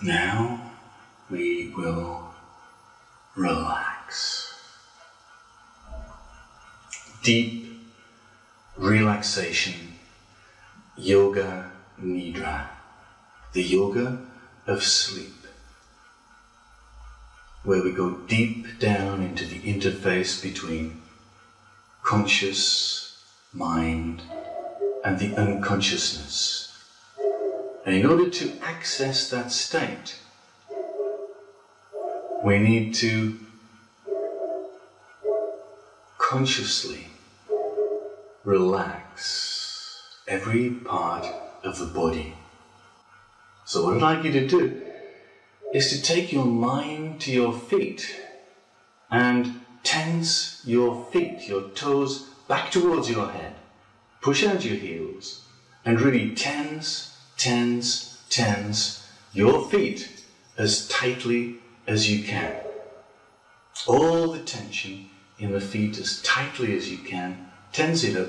Now we will relax. Deep relaxation, yoga nidra, the yoga of sleep, where we go deep down into the interface between conscious mind and the unconsciousness. And in order to access that state, we need to consciously relax every part of the body. So, what I'd like you to do is to take your mind to your feet and tense your feet, your toes back towards your head. Push out your heels and really tense tense, tense your feet as tightly as you can. All the tension in the feet as tightly as you can. Tense it up.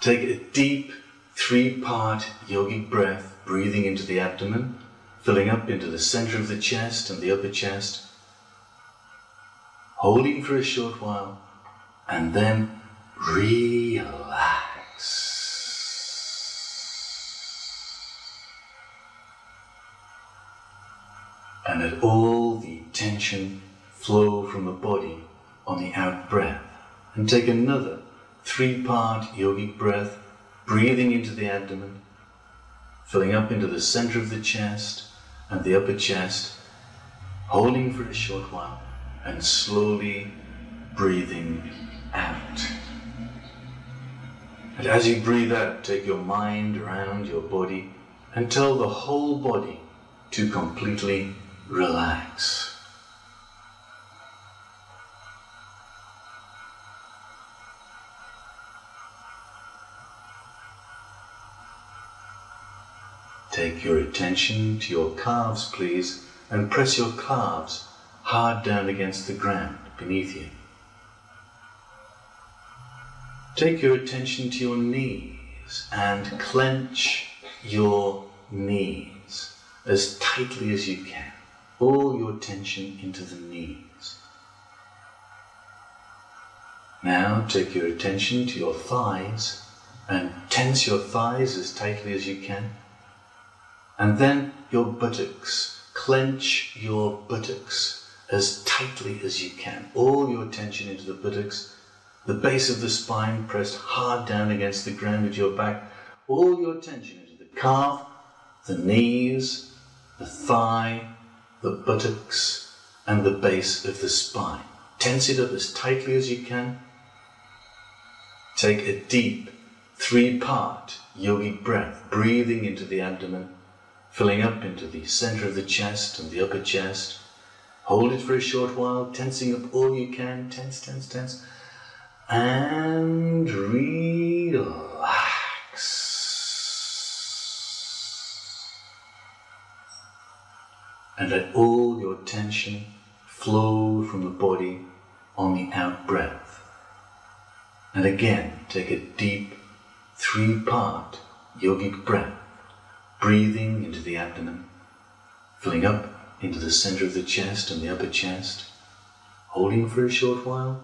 Take a deep three part yogic breath, breathing into the abdomen, filling up into the center of the chest and the upper chest, holding for a short while, and then relax. Let all the tension flow from the body on the out breath. And take another three part yogic breath, breathing into the abdomen, filling up into the center of the chest and the upper chest, holding for a short while, and slowly breathing out. And as you breathe out, take your mind around your body and tell the whole body to completely relax. Take your attention to your calves, please, and press your calves hard down against the ground beneath you. Take your attention to your knees and clench your knees as tightly as you can. All your attention into the knees. Now take your attention to your thighs and tense your thighs as tightly as you can. And then your buttocks. Clench your buttocks as tightly as you can. All your attention into the buttocks. The base of the spine pressed hard down against the ground at your back. All your attention into the calf, the knees, the thigh, the buttocks, and the base of the spine. Tense it up as tightly as you can. Take a deep three part yogic breath, breathing into the abdomen filling up into the center of the chest and the upper chest. Hold it for a short while, tensing up all you can. Tense, tense, tense. And relax. And let all your tension flow from the body on the out breath. And again, take a deep three part yogic breath breathing into the abdomen, filling up into the center of the chest and the upper chest, holding for a short while,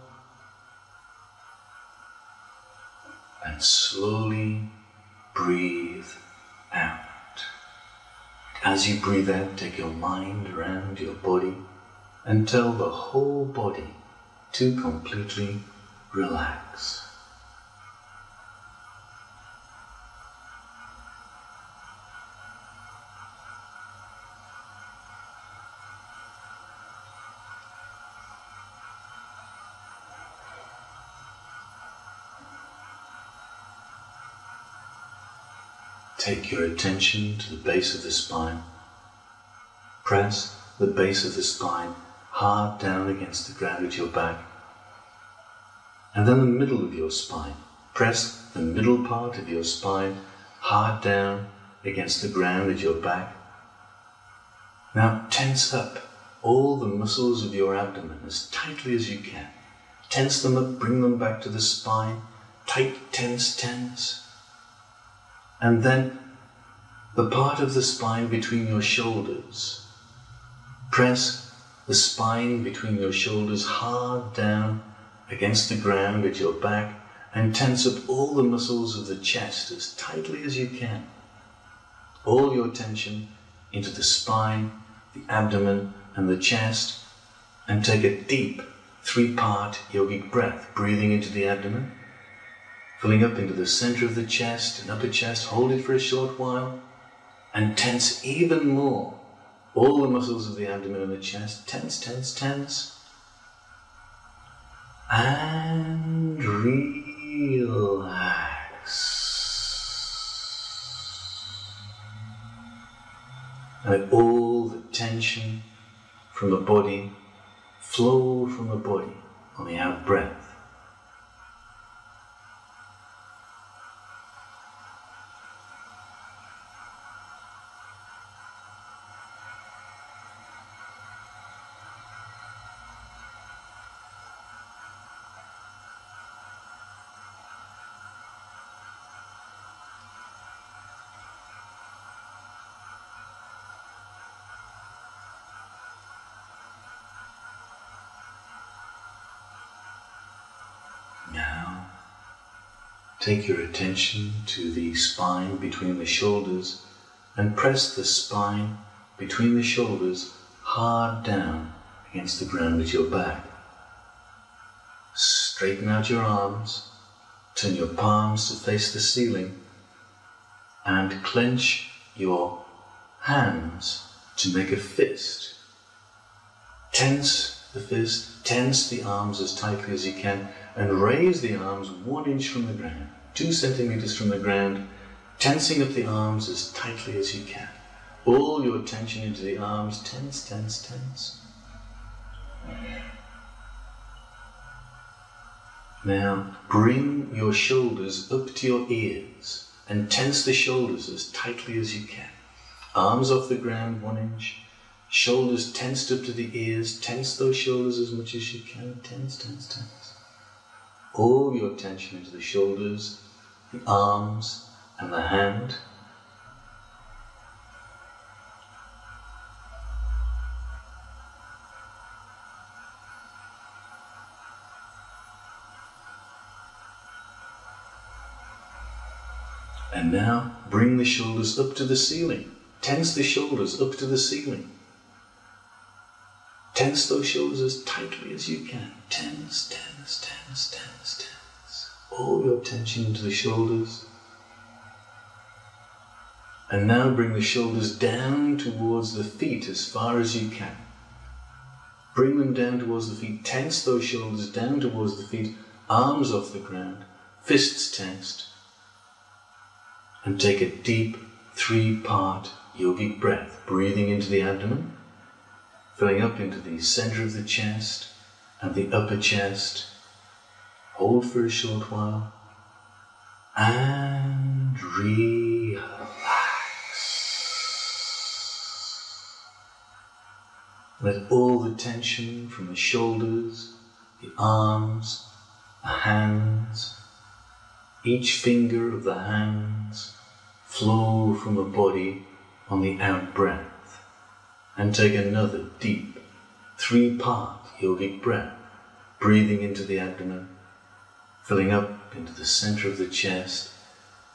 and slowly breathe out. As you breathe out, take your mind around your body and tell the whole body to completely relax. Take your attention to the base of the spine. Press the base of the spine hard down against the ground at your back. And then the middle of your spine. Press the middle part of your spine hard down against the ground at your back. Now tense up all the muscles of your abdomen as tightly as you can. Tense them up, bring them back to the spine. Tight, tense, tense. And then the part of the spine between your shoulders. Press the spine between your shoulders hard down against the ground at your back and tense up all the muscles of the chest as tightly as you can. All your tension into the spine, the abdomen, and the chest, and take a deep three part yogic breath, breathing into the abdomen, filling up into the center of the chest and upper chest. Hold it for a short while and tense even more all the muscles of the abdomen and the chest. Tense, tense, tense. And relax. Let all the tension from the body flow from the body on the out breath. Take your attention to the spine between the shoulders and press the spine between the shoulders hard down against the ground at your back. Straighten out your arms, turn your palms to face the ceiling, and clench your hands to make a fist. Tense the fist, tense the arms as tightly as you can, and raise the arms one inch from the ground two centimeters from the ground, tensing up the arms as tightly as you can. All your attention into the arms, tense, tense, tense. Now bring your shoulders up to your ears and tense the shoulders as tightly as you can. Arms off the ground, one inch. Shoulders tensed up to the ears. Tense those shoulders as much as you can. Tense, tense, tense. All your tension into the shoulders the arms and the hand. And now bring the shoulders up to the ceiling. Tense the shoulders up to the ceiling. Tense those shoulders as tightly as you can. Tense, tense, tense, tense, tense all your attention into the shoulders. And now bring the shoulders down towards the feet as far as you can. Bring them down towards the feet. Tense those shoulders down towards the feet, arms off the ground, fists tensed. And take a deep three part yogic breath, breathing into the abdomen, filling up into the center of the chest and the upper chest Hold for a short while and relax. Let all the tension from the shoulders, the arms, the hands, each finger of the hands flow from the body on the out breath and take another deep three part yogic breath, breathing into the abdomen filling up into the center of the chest,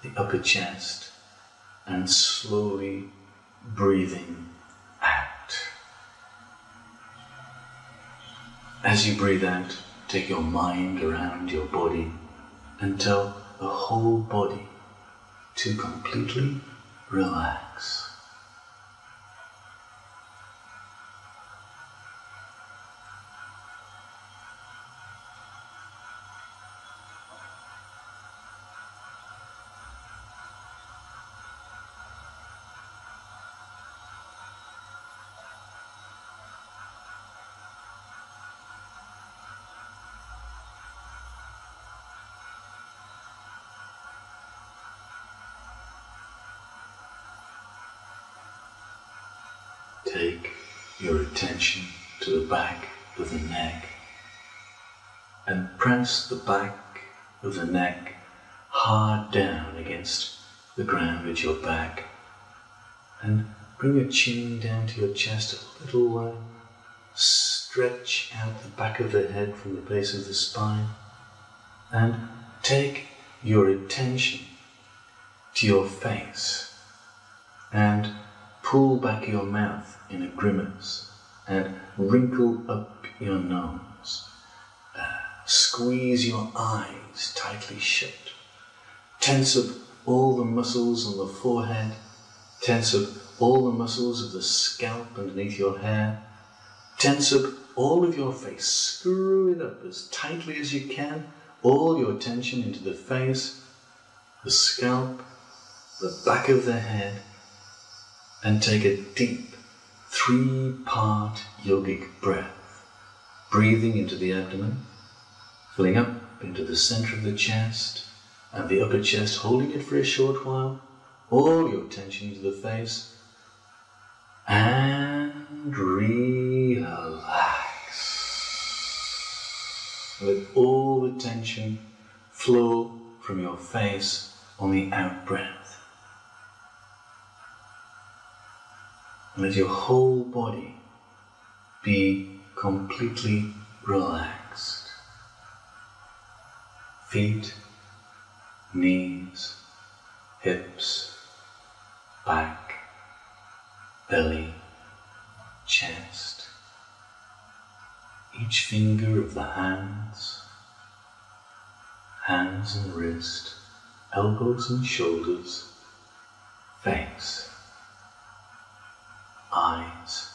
the upper chest, and slowly breathing out. As you breathe out, take your mind around your body and tell the whole body to completely relax. Take your attention to the back of the neck and press the back of the neck hard down against the ground at your back. and bring your chin down to your chest a little way. Stretch out the back of the head from the base of the spine and take your attention to your face and pull back your mouth in a grimace and wrinkle up your nose. Uh, squeeze your eyes tightly shut. Tense up all the muscles on the forehead. Tense up all the muscles of the scalp underneath your hair. Tense up all of your face. Screw it up as tightly as you can. All your tension into the face, the scalp, the back of the head, and take a deep three part yogic breath, breathing into the abdomen, filling up into the center of the chest and the upper chest, holding it for a short while, all your attention into the face, and relax. Let all the tension flow from your face on the out breath. Let your whole body be completely relaxed. Feet, knees, hips, back, belly, chest, each finger of the hands, hands and wrist, elbows and shoulders, face, eyes,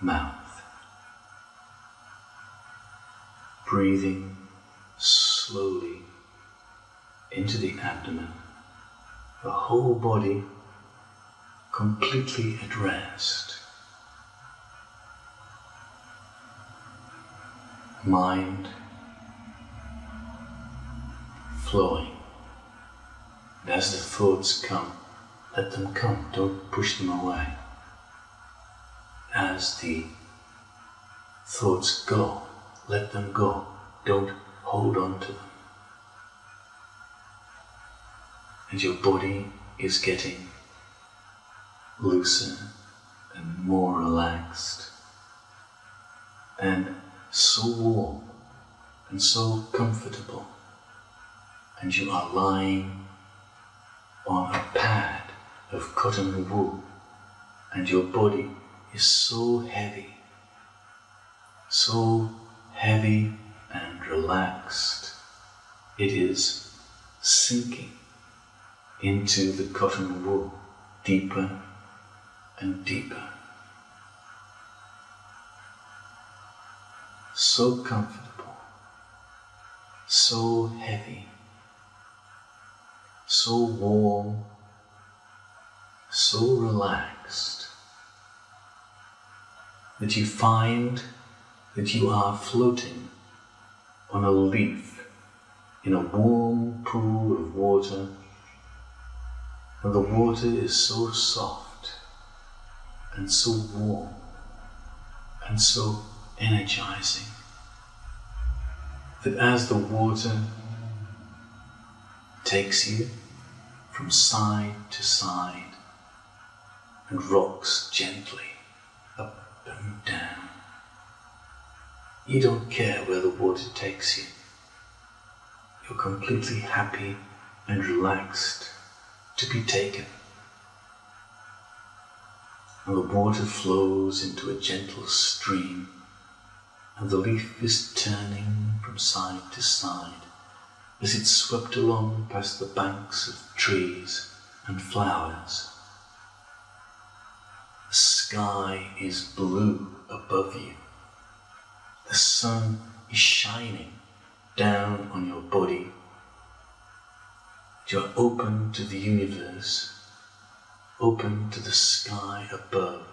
mouth. Breathing slowly into the abdomen, the whole body completely at rest. Mind flowing. And as the thoughts come, let them come, don't push them away. As the thoughts go, let them go, don't hold on to them. And your body is getting looser and more relaxed and so warm and so comfortable. And you are lying on a pad of cotton wool, and your body is so heavy, so heavy and relaxed, it is sinking into the cotton wool deeper and deeper. So comfortable, so heavy, so warm, so relaxed that you find that you are floating on a leaf in a warm pool of water, and the water is so soft and so warm and so energizing that as the water takes you from side to side and rocks gently and down, you don't care where the water takes you. You're completely happy and relaxed to be taken. And the water flows into a gentle stream, and the leaf is turning from side to side as it's swept along past the banks of trees and flowers. The sky is blue above you. The sun is shining down on your body. You are open to the universe, open to the sky above,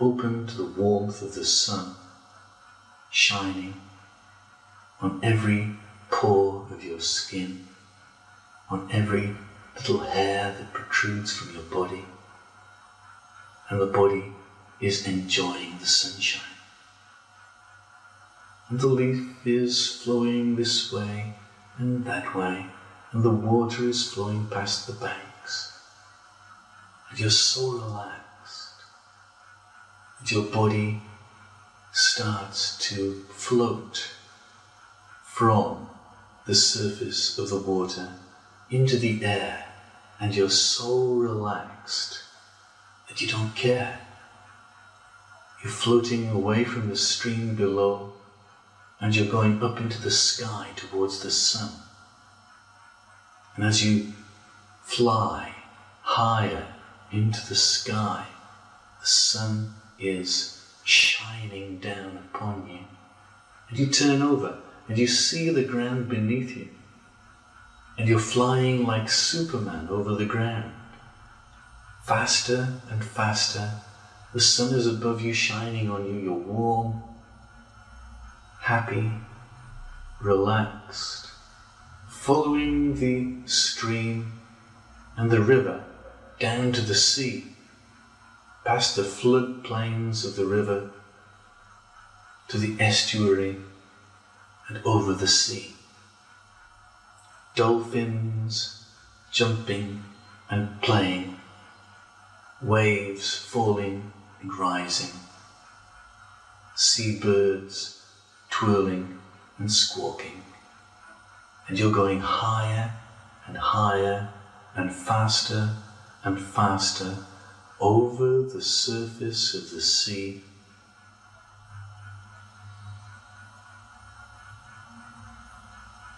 open to the warmth of the sun shining on every pore of your skin, on every little hair that protrudes from your body, and the body is enjoying the sunshine. And the leaf is flowing this way and that way, and the water is flowing past the banks. and you're so relaxed. That your body starts to float from the surface of the water into the air, and you're so relaxed that you don't care. You're floating away from the stream below, and you're going up into the sky towards the sun. And as you fly higher into the sky, the sun is shining down upon you. And you turn over and you see the ground beneath you. And you're flying like Superman over the ground. Faster and faster, the sun is above you, shining on you. You're warm, happy, relaxed, following the stream and the river down to the sea, past the floodplains of the river to the estuary and over the sea. Dolphins jumping and playing, waves falling and rising, seabirds twirling and squawking. And you're going higher and higher and faster and faster over the surface of the sea.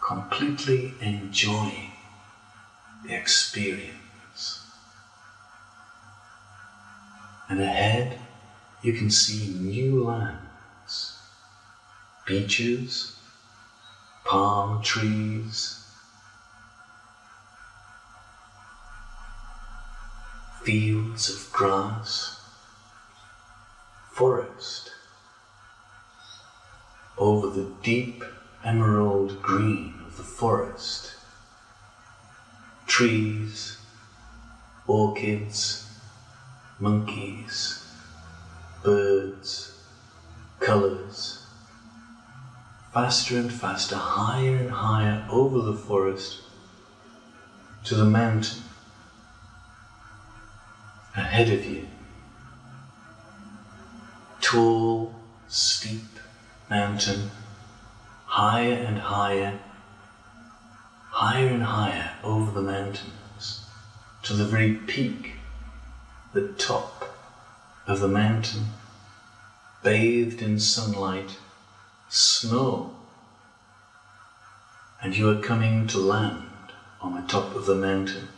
Completely enjoying the experience. And ahead, you can see new lands, beaches, palm trees, fields of grass, forest, over the deep emerald green of the forest, trees, orchids, monkeys, birds, colours, faster and faster, higher and higher over the forest to the mountain ahead of you. Tall, steep mountain, higher and higher, higher and higher over the mountains to the very peak, the top of the mountain, bathed in sunlight, snow, and you are coming to land on the top of the mountain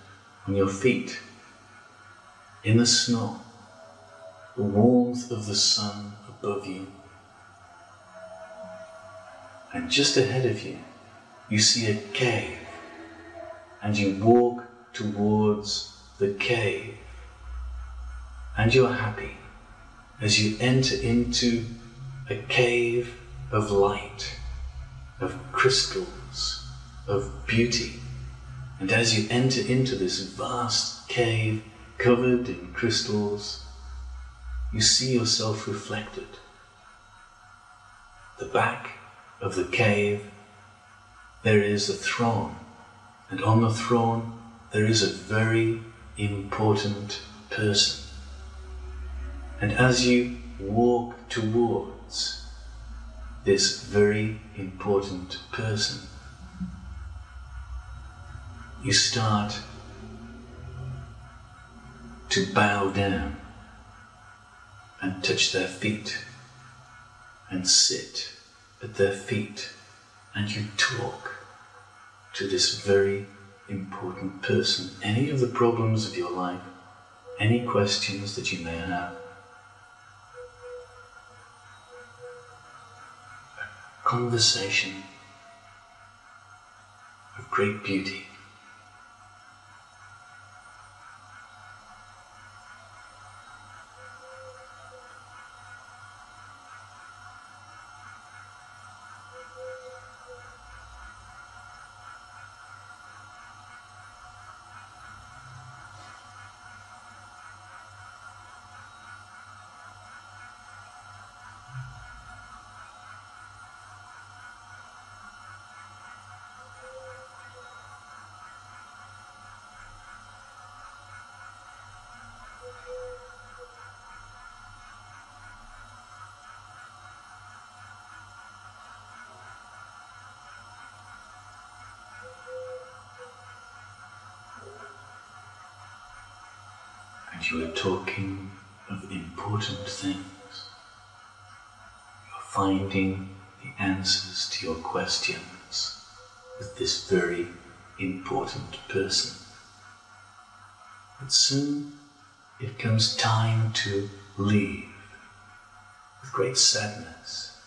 on your feet in the snow, the warmth of the sun above you. And just ahead of you, you see a cave, and you walk towards the cave, and you're happy as you enter into a cave of light, of crystals, of beauty. And as you enter into this vast cave, covered in crystals, you see yourself reflected. The back of the cave, there is a throne, and on the throne, there is a very important person. And as you walk towards this very important person, you start to bow down and touch their feet and sit at their feet and you talk to this very important person. Any of the problems of your life, any questions that you may have, conversation of great beauty. And you are talking of important things. You're finding the answers to your questions with this very important person. But soon it comes time to leave with great sadness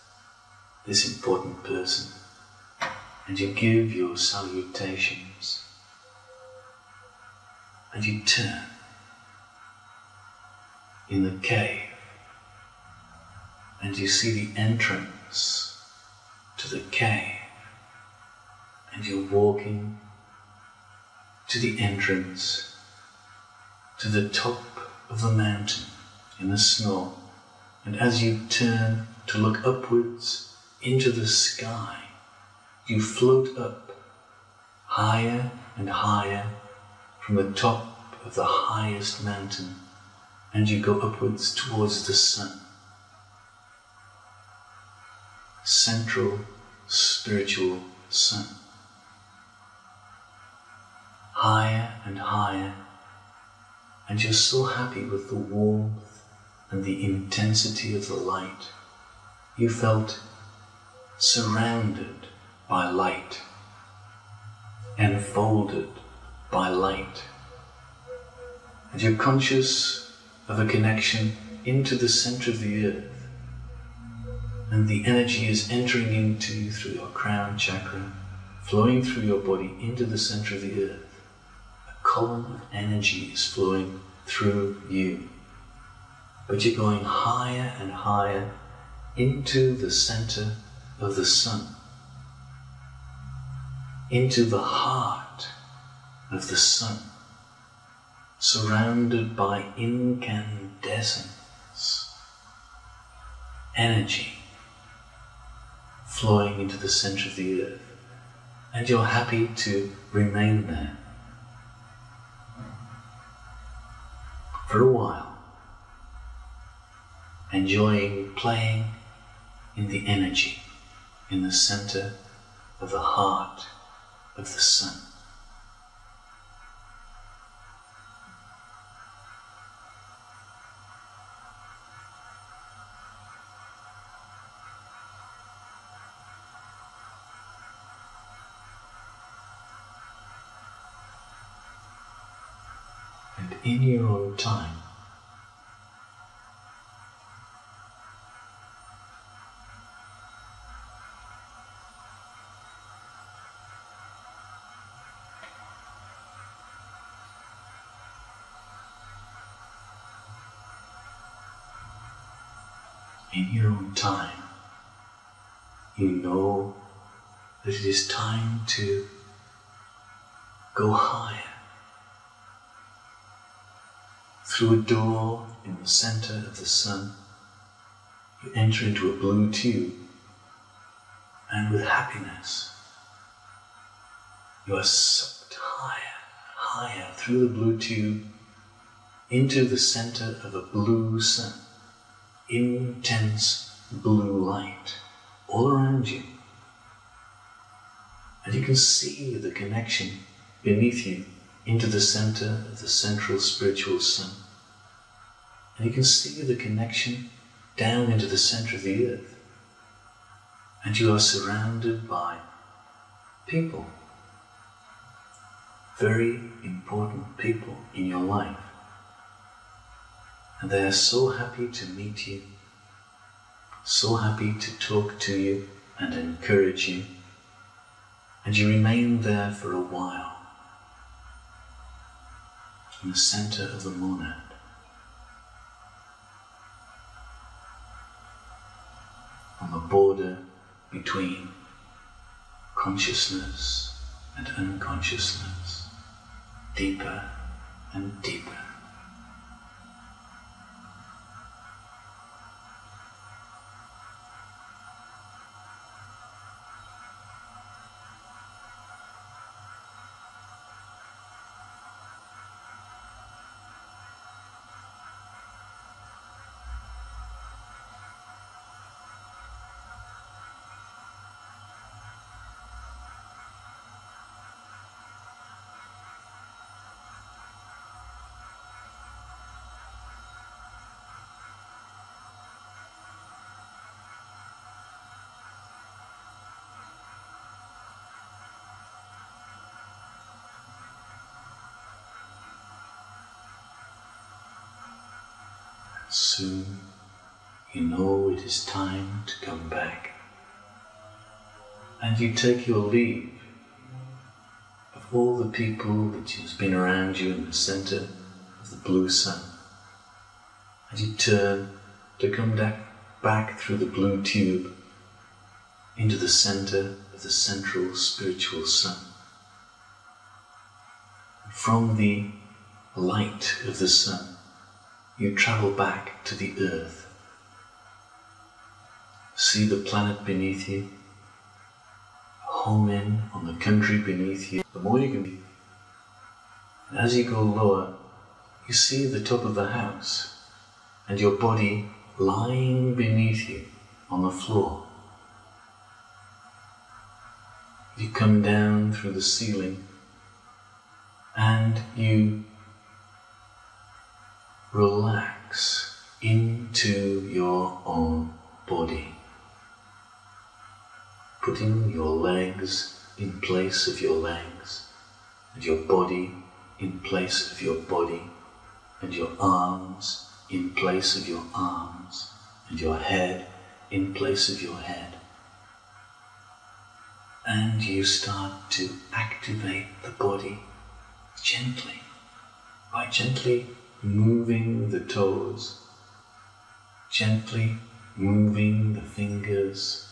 this important person and you give your salutations and you turn in the cave. And you see the entrance to the cave. And you're walking to the entrance to the top of the mountain in the snow. And as you turn to look upwards into the sky you float up higher and higher from the top of the highest mountain and you go upwards towards the sun. Central spiritual sun. Higher and higher, and you're so happy with the warmth and the intensity of the light. You felt surrounded by light, enfolded by light. And you're conscious of a connection into the center of the earth. And the energy is entering into you through your crown chakra, flowing through your body into the center of the earth. A column of energy is flowing through you. But you're going higher and higher into the center of the sun into the heart of the sun, surrounded by incandescence, energy flowing into the center of the earth, and you're happy to remain there. For a while, enjoying playing in the energy in the center of the heart of the sun. In your own time, in your own time, you know that it is time to go higher. Through a door in the center of the sun, you enter into a blue tube, and with happiness, you are sucked higher, higher through the blue tube into the center of a blue sun intense blue light all around you. And you can see the connection beneath you into the center of the central spiritual sun. And you can see the connection down into the center of the earth. And you are surrounded by people, very important people in your life. And they are so happy to meet you, so happy to talk to you and encourage you. And you remain there for a while in the center of the monad. On the border between consciousness and unconsciousness, deeper and deeper. Soon you know it is time to come back. And you take your leave of all the people that has been around you in the center of the blue sun. And you turn to come back, through the blue tube into the center of the central spiritual sun. And From the light of the sun, you travel back to the earth. See the planet beneath you, home in on the country beneath you. The more you can, and as you go lower, you see the top of the house and your body lying beneath you on the floor. You come down through the ceiling and you relax into your own body, putting your legs in place of your legs and your body in place of your body and your arms in place of your arms and your head in place of your head. And you start to activate the body gently, by gently moving the toes, gently moving the fingers,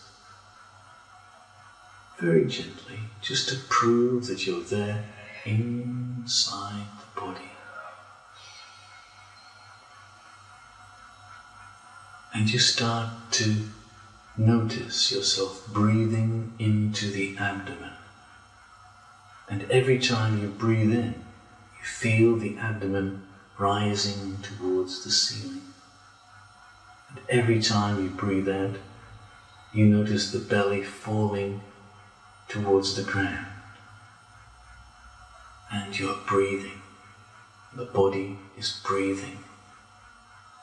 very gently, just to prove that you're there inside the body. And you start to Notice yourself breathing into the abdomen. And every time you breathe in, you feel the abdomen rising towards the ceiling. And every time you breathe out, you notice the belly falling towards the ground. And you are breathing. The body is breathing.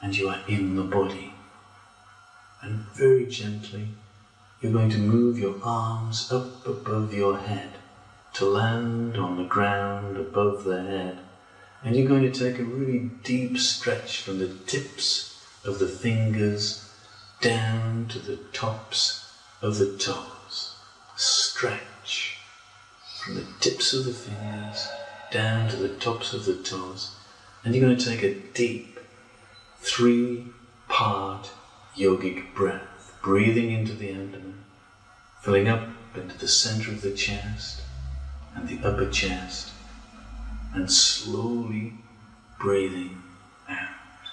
And you are in the body and very gently you're going to move your arms up above your head to land on the ground above the head. And you're going to take a really deep stretch from the tips of the fingers down to the tops of the toes. Stretch from the tips of the fingers down to the tops of the toes. And you're going to take a deep three part yogic breath, breathing into the abdomen, filling up into the center of the chest and the upper chest, and slowly breathing out.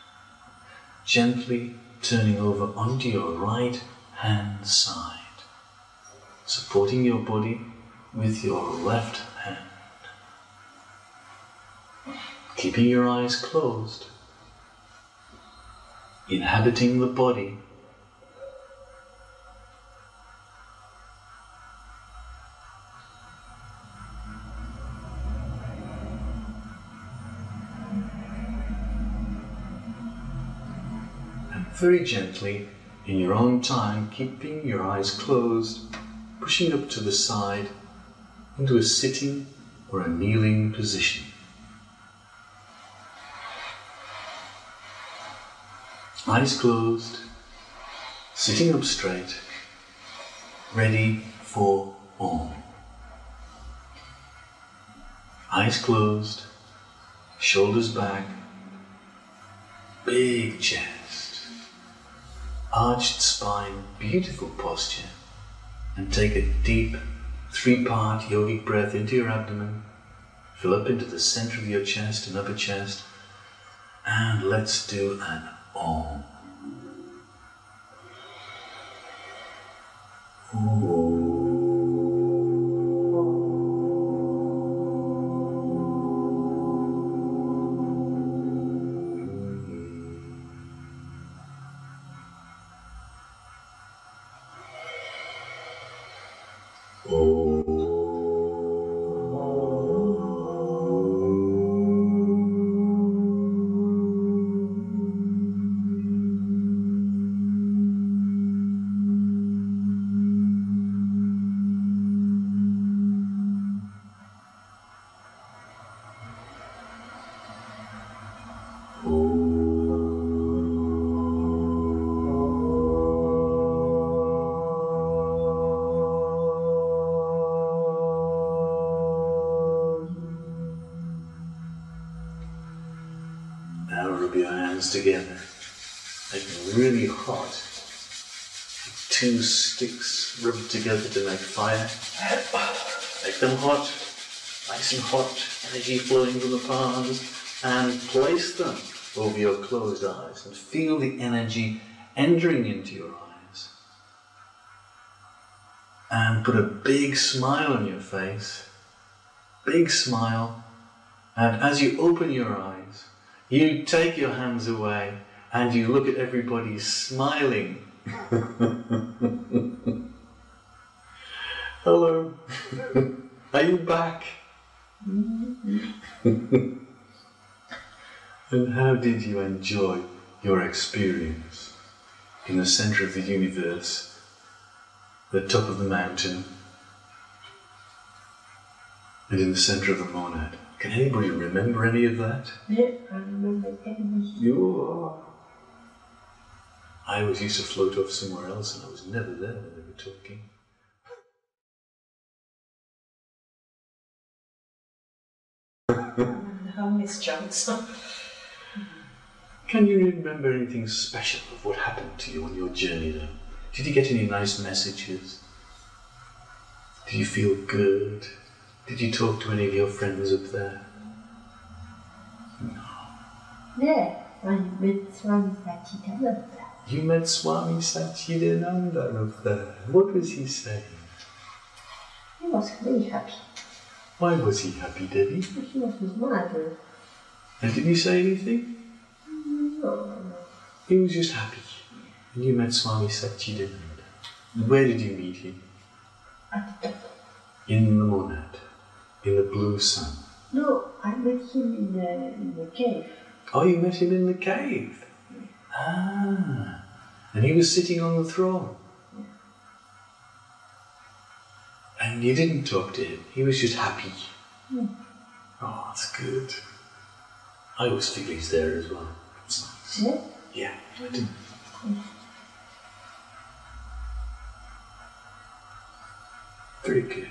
Gently turning over onto your right hand side, supporting your body with your left hand. Keeping your eyes closed inhabiting the body. Very gently, in your own time, keeping your eyes closed, pushing up to the side into a sitting or a kneeling position. eyes closed, sitting up straight, ready for all. Eyes closed, shoulders back, big chest, arched spine, beautiful posture, and take a deep three part yogic breath into your abdomen. Fill up into the center of your chest and upper chest. And let's do an Om. rub hands together. Them really hot. Two sticks rubbed together to make fire. Make them hot, nice and hot, energy flowing from the palms, and place them over your closed eyes and feel the energy entering into your eyes. And put a big smile on your face. Big smile. And as you open your eyes, you take your hands away and you look at everybody smiling. Hello. Are you back? and how did you enjoy your experience in the center of the universe, the top of the mountain, and in the center of the monad? Can anybody remember any of that? Yeah, I remember everything. You are. I always used to float off somewhere else and I was never there when they were talking. I miss Johnson. Can you remember anything special of what happened to you on your journey though? Did you get any nice messages? Did you feel good? Did you talk to any of your friends up there? No. yeah, I met Swami Satchitananda. You met Swami Satchidananda up there. What was he saying? He was very happy. Why was he happy, Debbie? He was his mother. And did he say anything? No, He was just happy. And you met Swami Satchidananda. Where did you meet him? at the top. In the monad, in the blue sun. No, I met him in the, in the cave. Oh, you met him in the cave. Ah. And he was sitting on the throne. And you didn't talk to him. He was just happy. Oh, that's good. I always feel he's there as well. It's nice. Yeah? Yeah, I do. Very good.